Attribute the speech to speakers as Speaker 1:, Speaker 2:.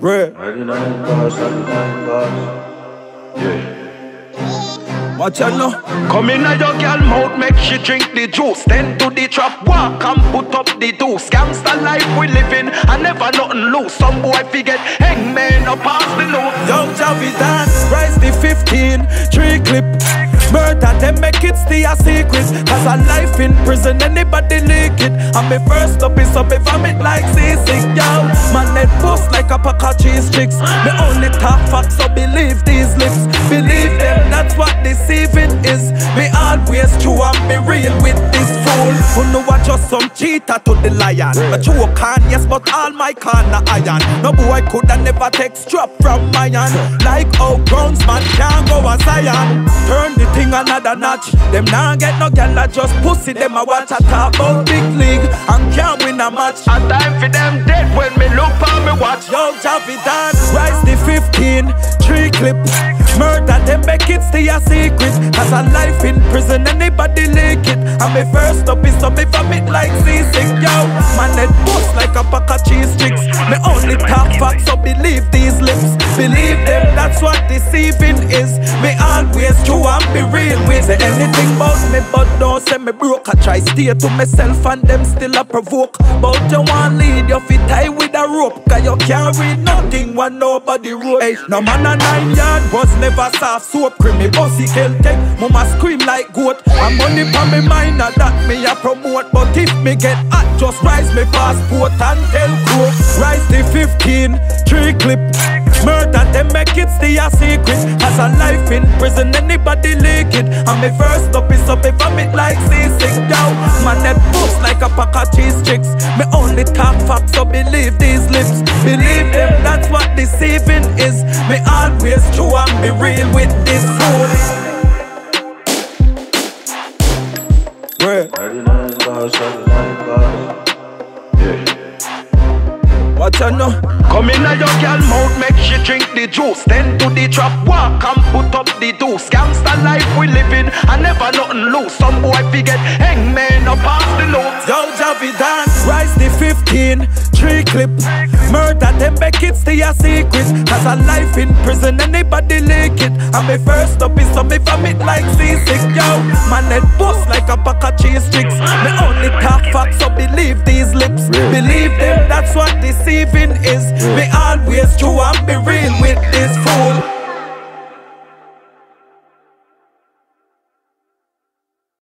Speaker 1: Red.
Speaker 2: 99 bars, 99 bars. Yeah.
Speaker 1: Watch out now.
Speaker 3: Come in a your girl mouth, make she drink the juice. Then to the trap, walk and put up the deuce. Gangster life we living, I never nothing loose. Some boy forget, hangman up pass the note.
Speaker 1: Young Javi dance, rise the 15, three clip. Them make it stay a secret. Cause a life in prison, anybody leak it. And me first up is up, if I'm it like seasick, yo. Man, head bust like a pack of cheese chicks. Me only talk facts, so believe these lips. Believe them, that's what deceiving some cheater to the lion. But you can, yes, but all my can are iron. No boy coulda never take strap from iron. Like how grounds man can't go a Zion. Turn the thing another notch. Them nah get no gal just pussy. Them a watch a talk about big league and can't win a match.
Speaker 3: A time for them dead when me look on me watch.
Speaker 1: Yo, Javi dance, rise the 15, three clip. Murder them make it stay a secret. Cause a life in prison, anybody leak it. And me first up is some me from it like seasick, yo. Man, it bust like a pack of cheese sticks. Me only talk facts, so believe these lips. Believe them, that's what deceiving is. Me always true and be real with. Say anything about me, but don't me broke. I try stay to myself and them still a provoke. But you want lead, your feet tie with a rope. Cause you read nothing when nobody wrote. Hey, no man a nine yard was never soft soap. Creamy bossy Celtic. Mama scream like goat. And money for me mind, that me a promote. But if me get hot, just rise me passport and tell crew. Rise the 15, three clip. Murder them make it stay a secret. As a life in prison, anybody leak it. And me first up is up if I'm only talk facts, so believe these lips. Believe them, that's what deceiving is. Me always true and be real with this fool. Word.
Speaker 2: 99 bars, 99 bars. Yeah.
Speaker 1: Watch out now.
Speaker 3: Come in a your girl mouth, make she drink the juice. Then to the trap, walk and put up the deuce. Gangster life we living, I never nothing loose. Some boy forget, hangman up pass the note.
Speaker 1: Yo, Javi dance, rise the 15, three clip. Murder them make it stay a secret. Cause a life in prison, anybody leak it. And me first up is some me from it like seasick, yo. Man, head bust like a pack of cheese sticks. Me only talk facts, so believe these lips. Believe them, that's what deceiving is. Me always true and be real with this fool.